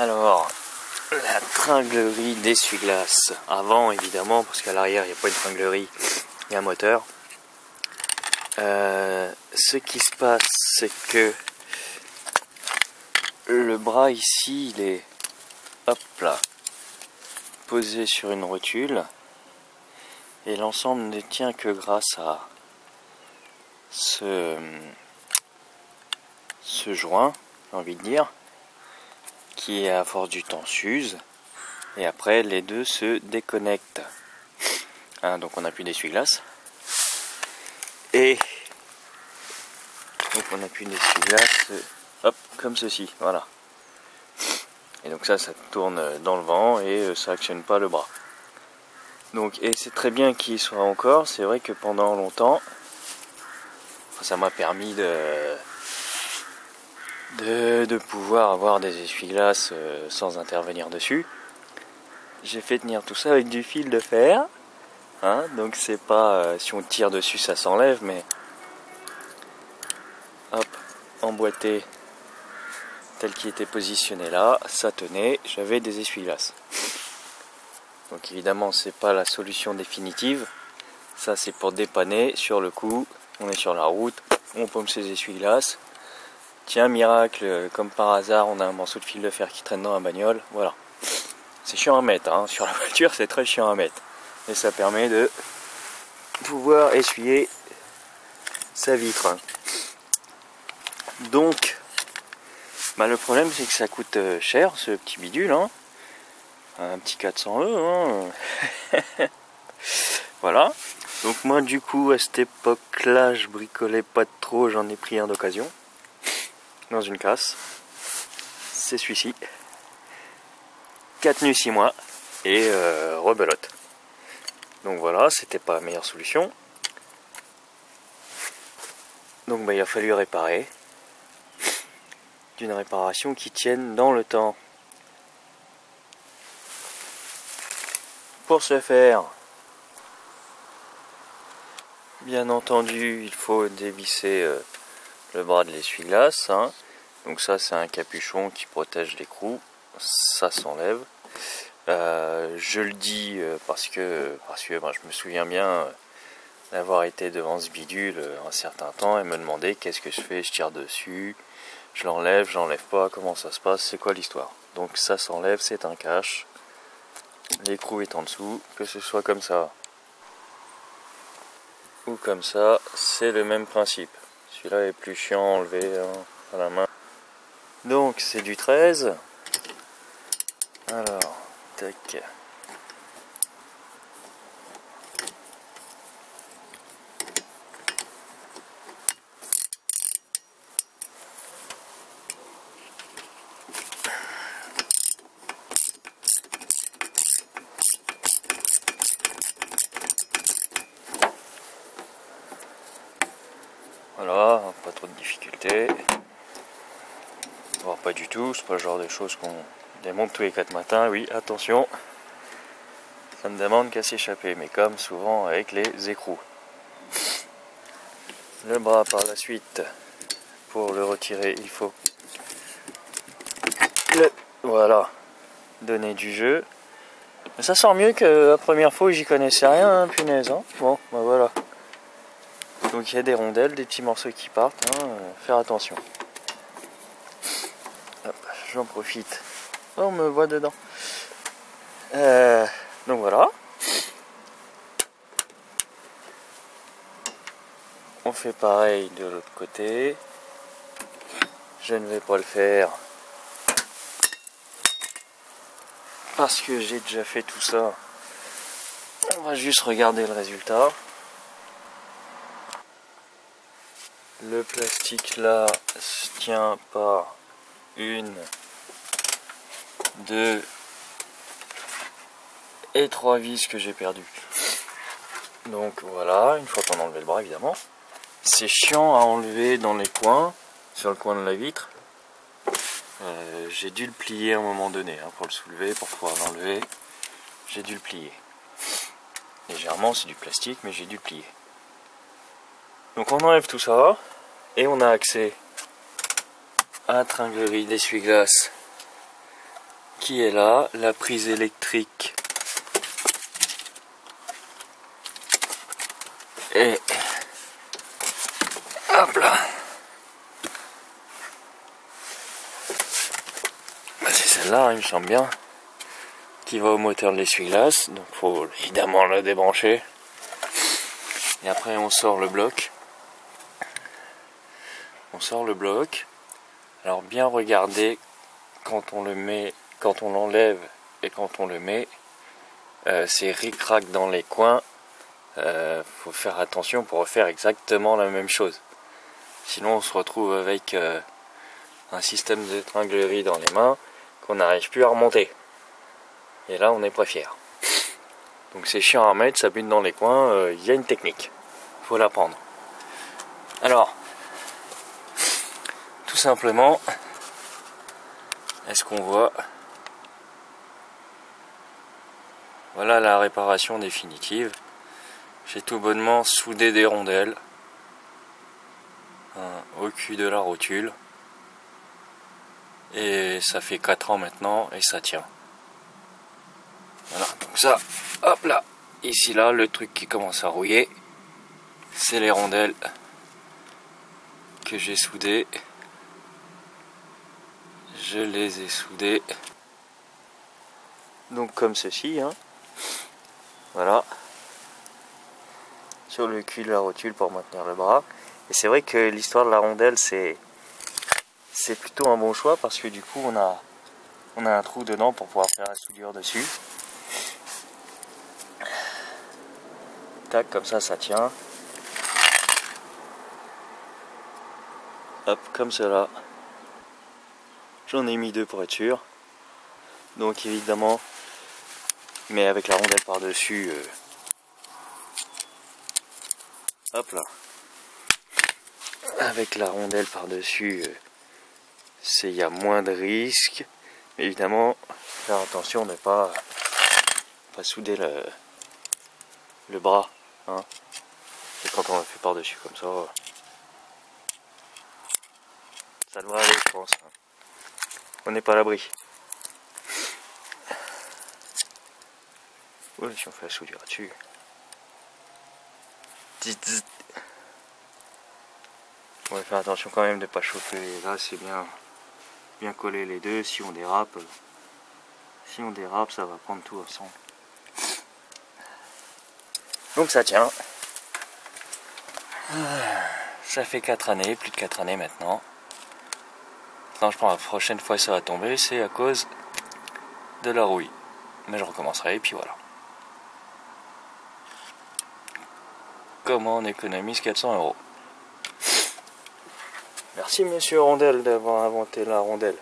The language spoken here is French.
Alors, la tringlerie d'essuie-glace. Avant, évidemment, parce qu'à l'arrière, il n'y a pas une tringlerie, il y a un moteur. Euh, ce qui se passe, c'est que le bras ici, il est hop posé sur une rotule. Et l'ensemble ne tient que grâce à ce, ce joint, j'ai envie de dire, qui à force du temps s'use. Et après, les deux se déconnectent. Hein, donc on n'a plus d'essuie-glace. Et donc on n'a plus d'essuie-glace, hop, comme ceci, voilà. Et donc ça, ça tourne dans le vent et euh, ça actionne pas le bras. Donc, et c'est très bien qu'il soit encore. C'est vrai que pendant longtemps, ça m'a permis de, de, pouvoir avoir des essuie-glaces euh, sans intervenir dessus. J'ai fait tenir tout ça avec du fil de fer. Hein, donc c'est pas euh, si on tire dessus ça s'enlève, mais hop, emboîté tel qu'il était positionné là, ça tenait, j'avais des essuie-glaces. Donc évidemment c'est pas la solution définitive, ça c'est pour dépanner sur le coup, on est sur la route, on pompe ses essuie-glaces. Tiens miracle, comme par hasard on a un morceau de fil de fer qui traîne dans la bagnole, voilà. C'est chiant à mettre, hein. sur la voiture c'est très chiant à mettre et ça permet de pouvoir essuyer sa vitre. Donc, bah, le problème c'est que ça coûte euh, cher ce petit bidule, hein. un petit 400 E. Hein. voilà. Donc moi du coup à cette époque-là je bricolais pas trop, j'en ai pris un d'occasion dans une casse. C'est celui-ci. 4 nus 6 mois et euh, rebelote. Donc voilà, c'était pas la meilleure solution. Donc bah, il a fallu réparer. D'une réparation qui tienne dans le temps. Pour ce faire, bien entendu, il faut dévisser euh, le bras de l'essuie-glace. Hein. Donc ça, c'est un capuchon qui protège l'écrou. Ça s'enlève. Euh, je le dis euh, parce que, parce que je me souviens bien euh, d'avoir été devant ce bidule un certain temps et me demander qu'est-ce que je fais, je tire dessus, je l'enlève, j'enlève pas, comment ça se passe, c'est quoi l'histoire? Donc ça s'enlève, c'est un cache, l'écrou est en dessous, que ce soit comme ça ou comme ça, c'est le même principe. Celui-là est plus chiant à enlever hein, à la main. Donc c'est du 13. Alors, tac. Pas trop de difficultés. Voire pas du tout, c'est pas le genre de choses qu'on démonte tous les 4 matins. Oui, attention, ça ne demande qu'à s'échapper, mais comme souvent avec les écrous. Le bras par la suite, pour le retirer, il faut le, voilà, donner du jeu. Ça sent mieux que la première fois où j'y connaissais rien, hein, punaise. Hein. bon. Donc il y a des rondelles, des petits morceaux qui partent, hein, euh, faire attention. J'en profite. Oh, on me voit dedans. Euh, donc voilà. On fait pareil de l'autre côté. Je ne vais pas le faire parce que j'ai déjà fait tout ça. On va juste regarder le résultat. Le plastique là se tient par une, deux et trois vis que j'ai perdu. Donc voilà, une fois qu'on a enlevé le bras évidemment. C'est chiant à enlever dans les coins, sur le coin de la vitre. Euh, j'ai dû le plier à un moment donné hein, pour le soulever, pour pouvoir l'enlever. J'ai dû le plier. Légèrement, c'est du plastique, mais j'ai dû le plier. Donc on enlève tout ça et on a accès à la tringlerie d'essuie-glace qui est là, la prise électrique. Et hop là. Bah, c'est celle-là, hein, il me semble bien, qui va au moteur de l'essuie-glace. Donc faut évidemment le débrancher. Et après on sort le bloc. On sort le bloc. Alors bien regarder quand on le met, quand on l'enlève et quand on le met, euh, c'est ric-rac dans les coins. Euh, faut faire attention pour refaire exactement la même chose. Sinon on se retrouve avec euh, un système d'étranglerie dans les mains qu'on n'arrive plus à remonter. Et là on n'est pas fier. Donc c'est chiant à mettre, ça bute dans les coins, euh, il y a une technique. Faut l'apprendre. Alors, tout simplement, est-ce qu'on voit? Voilà la réparation définitive. J'ai tout bonnement soudé des rondelles au cul de la rotule. Et ça fait 4 ans maintenant et ça tient. Voilà, donc ça, hop là, ici là, le truc qui commence à rouiller, c'est les rondelles que j'ai soudées. Je les ai soudées. Donc comme ceci, hein. Voilà. Sur le cul de la rotule pour maintenir le bras. Et c'est vrai que l'histoire de la rondelle, c'est c'est plutôt un bon choix parce que du coup, on a on a un trou dedans pour pouvoir faire la soudure dessus. Tac, comme ça, ça tient. Hop, comme cela. J'en ai mis deux pour être sûr. Donc évidemment, mais avec la rondelle par-dessus. euh, Hop là. Avec la rondelle par-dessus, euh, c'est il y a moins de risques. Évidemment, faire attention de ne pas, pas souder le, le bras. Hein. Et quand on le fait par-dessus comme ça, ça devrait aller, je pense. hein. On n'est pas à l'abri. Ouais, si on fait la soudure dessus. On va faire attention quand même de ne pas chauffer. Là, c'est bien, bien collé les deux. Si on dérape, euh, si on dérape, ça va prendre tout ensemble. Donc ça tient. Ah, Ça fait 4 années, plus de 4 années maintenant. Non, je pense la prochaine fois ça va tomber, c'est à cause de la rouille. Mais je recommencerai et puis voilà. Comment on économise 400 euros? Merci monsieur Rondelle d'avoir inventé la rondelle.